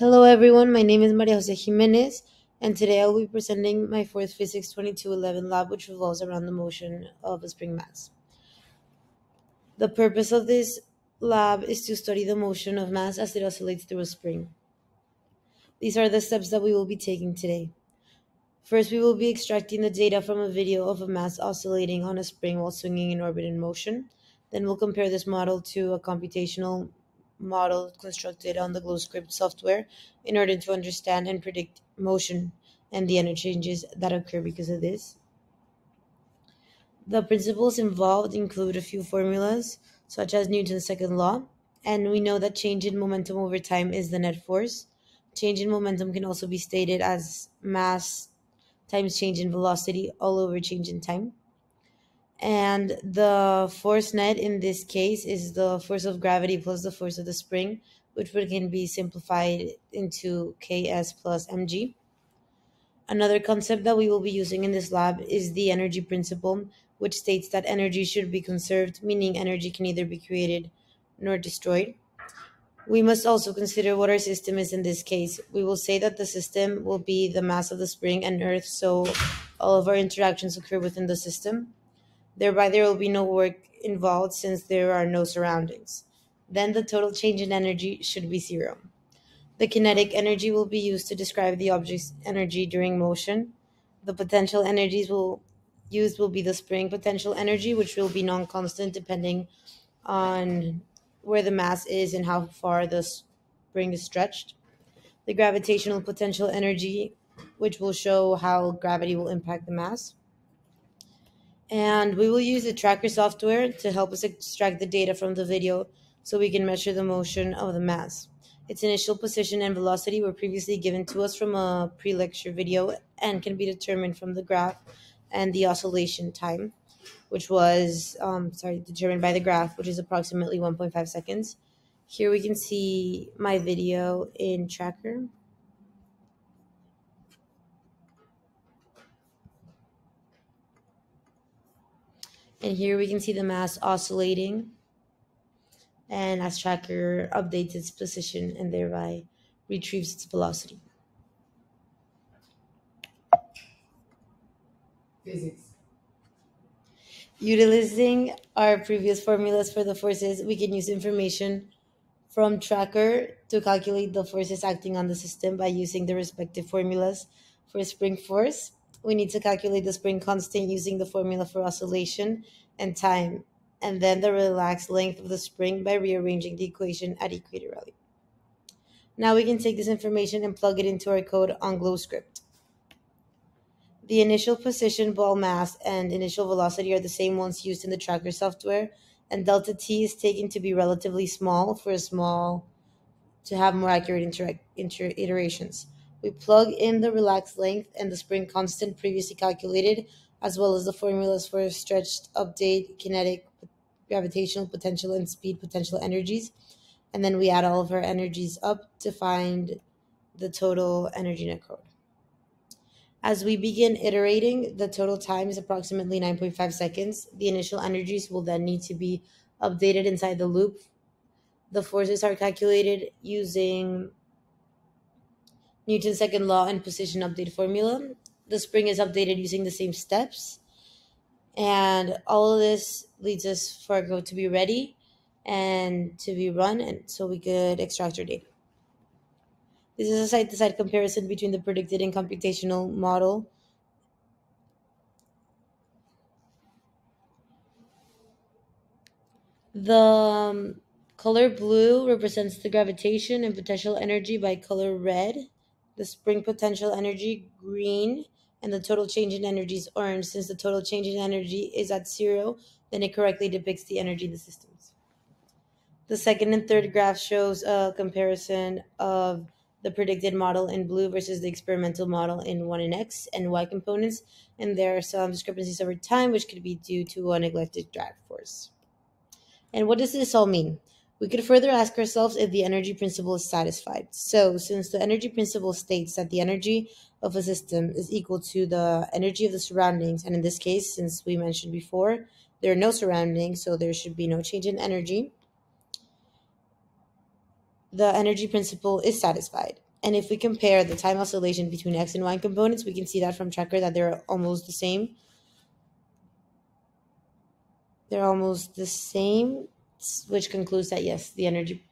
Hello everyone, my name is Maria Jose Jimenez, and today I will be presenting my fourth Physics 2211 lab, which revolves around the motion of a spring mass. The purpose of this lab is to study the motion of mass as it oscillates through a spring. These are the steps that we will be taking today. First, we will be extracting the data from a video of a mass oscillating on a spring while swinging in orbit in motion. Then we'll compare this model to a computational model constructed on the GlowScript software in order to understand and predict motion and the energy changes that occur because of this. The principles involved include a few formulas, such as Newton's second law, and we know that change in momentum over time is the net force. Change in momentum can also be stated as mass times change in velocity all over change in time. And the force net in this case is the force of gravity plus the force of the spring, which can be simplified into Ks plus mg. Another concept that we will be using in this lab is the energy principle, which states that energy should be conserved, meaning energy can neither be created nor destroyed. We must also consider what our system is in this case. We will say that the system will be the mass of the spring and Earth, so all of our interactions occur within the system. Thereby, there will be no work involved since there are no surroundings. Then the total change in energy should be zero. The kinetic energy will be used to describe the object's energy during motion. The potential energies will used will be the spring potential energy, which will be non-constant depending on where the mass is and how far the spring is stretched. The gravitational potential energy, which will show how gravity will impact the mass and we will use the tracker software to help us extract the data from the video so we can measure the motion of the mass. Its initial position and velocity were previously given to us from a pre-lecture video and can be determined from the graph and the oscillation time, which was, um, sorry, determined by the graph, which is approximately 1.5 seconds. Here we can see my video in tracker. And here we can see the mass oscillating and as tracker updates its position and thereby retrieves its velocity. Physics. Utilizing our previous formulas for the forces, we can use information from tracker to calculate the forces acting on the system by using the respective formulas for spring force we need to calculate the spring constant using the formula for oscillation and time, and then the relaxed length of the spring by rearranging the equation at equatorially. Now we can take this information and plug it into our code on GlowScript. The initial position, ball mass, and initial velocity are the same ones used in the tracker software, and delta t is taken to be relatively small for a small to have more accurate inter, inter iterations. We plug in the relaxed length and the spring constant previously calculated, as well as the formulas for stretched update, kinetic, gravitational potential, and speed potential energies. And then we add all of our energies up to find the total energy net code. As we begin iterating, the total time is approximately 9.5 seconds. The initial energies will then need to be updated inside the loop. The forces are calculated using Newton's second law and position update formula. The spring is updated using the same steps. And all of this leads us for our code to be ready and to be run and so we could extract our data. This is a side-to-side comparison between the predicted and computational model. The um, color blue represents the gravitation and potential energy by color red the spring potential energy green, and the total change in energy is orange. Since the total change in energy is at zero, then it correctly depicts the energy in the systems. The second and third graph shows a comparison of the predicted model in blue versus the experimental model in 1 and x and y components, and there are some discrepancies over time, which could be due to a neglected drag force. And what does this all mean? We could further ask ourselves if the energy principle is satisfied. So, since the energy principle states that the energy of a system is equal to the energy of the surroundings, and in this case, since we mentioned before, there are no surroundings, so there should be no change in energy, the energy principle is satisfied. And if we compare the time oscillation between x and y components, we can see that from tracker that they're almost the same. They're almost the same, which concludes that yes, the energy